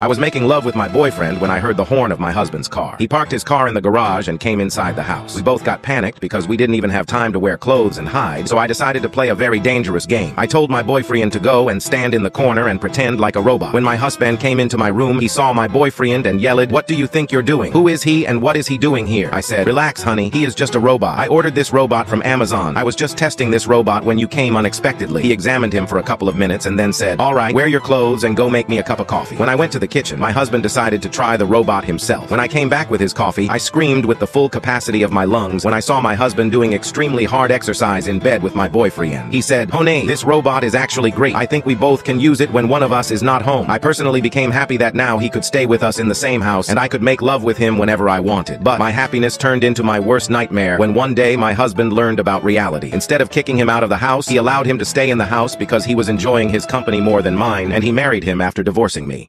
I was making love with my boyfriend when I heard the horn of my husband's car. He parked his car in the garage and came inside the house. We both got panicked because we didn't even have time to wear clothes and hide, so I decided to play a very dangerous game. I told my boyfriend to go and stand in the corner and pretend like a robot. When my husband came into my room, he saw my boyfriend and yelled, What do you think you're doing? Who is he and what is he doing here? I said, Relax, honey. He is just a robot. I ordered this robot from Amazon. I was just testing this robot when you came unexpectedly. He examined him for a couple of minutes and then said, All right, wear your clothes and go make me a cup of coffee. When I went to the kitchen, my husband decided to try the robot himself. When I came back with his coffee, I screamed with the full capacity of my lungs when I saw my husband doing extremely hard exercise in bed with my boyfriend. He said, Honey, this robot is actually great. I think we both can use it when one of us is not home. I personally became happy that now he could stay with us in the same house and I could make love with him whenever I wanted. But my happiness turned into my worst nightmare when one day my husband learned about reality. Instead of kicking him out of the house, he allowed him to stay in the house because he was enjoying his company more than mine and he married him after divorcing me.